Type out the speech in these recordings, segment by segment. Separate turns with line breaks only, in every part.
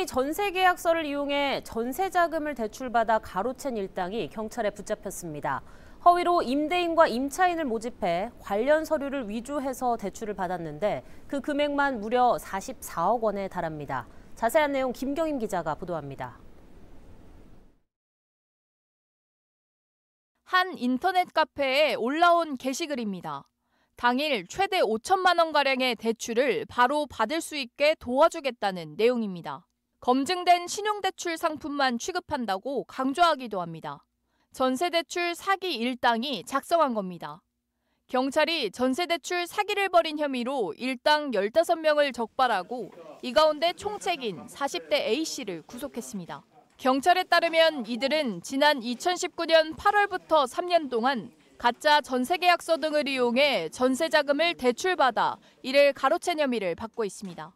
허위 전세 계약서를 이용해 전세 자금을 대출받아 가로챈 일당이 경찰에 붙잡혔습니다. 허위로 임대인과 임차인을 모집해 관련 서류를 위조해서 대출을 받았는데 그 금액만 무려 44억 원에 달합니다. 자세한 내용 김경임 기자가 보도합니다.
한 인터넷 카페에 올라온 게시글입니다. 당일 최대 5천만 원가량의 대출을 바로 받을 수 있게 도와주겠다는 내용입니다. 검증된 신용대출 상품만 취급한다고 강조하기도 합니다. 전세대출 사기 일당이 작성한 겁니다. 경찰이 전세대출 사기를 벌인 혐의로 일당 15명을 적발하고 이 가운데 총책인 40대 A씨를 구속했습니다. 경찰에 따르면 이들은 지난 2019년 8월부터 3년 동안 가짜 전세계약서 등을 이용해 전세자금을 대출받아 이를 가로챈 혐의를 받고 있습니다.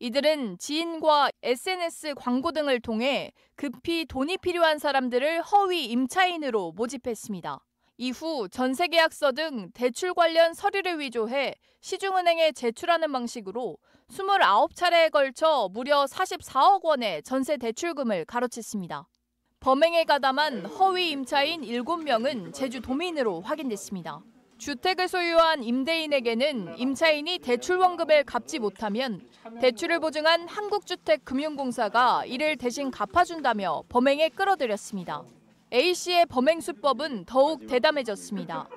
이들은 지인과 SNS 광고 등을 통해 급히 돈이 필요한 사람들을 허위 임차인으로 모집했습니다. 이후 전세계약서 등 대출 관련 서류를 위조해 시중은행에 제출하는 방식으로 29차례에 걸쳐 무려 44억 원의 전세 대출금을 가로챘습니다. 범행에 가담한 허위 임차인 7명은 제주 도민으로 확인됐습니다. 주택을 소유한 임대인에게는 임차인이 대출 원금을 갚지 못하면 대출을 보증한 한국주택금융공사가 이를 대신 갚아준다며 범행에 끌어들였습니다. A씨의 범행 수법은 더욱 대담해졌습니다.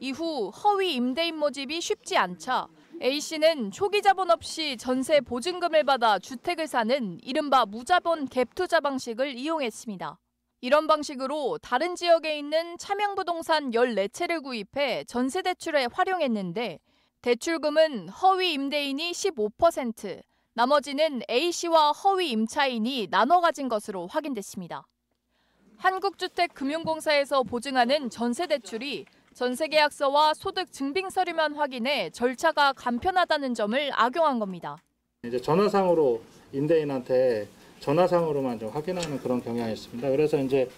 이후 허위 임대인 모집이 쉽지 않자 A씨는 초기 자본 없이 전세 보증금을 받아 주택을 사는 이른바 무자본 갭 투자 방식을 이용했습니다. 이런 방식으로 다른 지역에 있는 차명부동산 14채를 구입해 전세 대출에 활용했는데 대출금은 허위 임대인이 15%, 나머지는 A씨와 허위 임차인이 나눠 가진 것으로 확인됐습니다. 한국주택금융공사에서 보증하는 전세 대출이 전세계약서와 소득 증빙 서류만 확인해 절차가 간편하다는 점을 악용한 겁니다.
이제 전화상으로 임대인한테 전화상으로만 좀 확인하는 그런 경향이 있습니다. 그래서 이제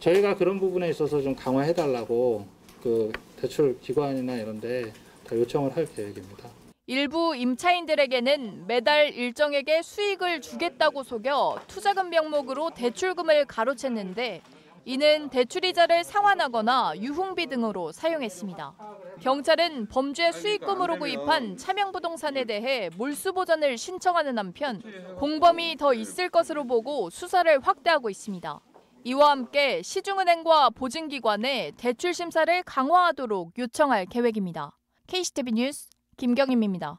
저희가 그런 부분에 있어서 좀 강화해 달라고 그 대출 기관이나 이런데 다 요청을 할 계획입니다.
일부 임차인들에게는 매달 일정에게 수익을 주겠다고 속여 투자금 명목으로 대출금을 가로챘는데 이는 대출이자를 상환하거나 유흥비 등으로 사용했습니다. 경찰은 범죄 수익금으로 구입한 차명 부동산에 대해 몰수보전을 신청하는 한편 공범이 더 있을 것으로 보고 수사를 확대하고 있습니다. 이와 함께 시중은행과 보증기관에 대출 심사를 강화하도록 요청할 계획입니다. KCTV 뉴스 김경임입니다.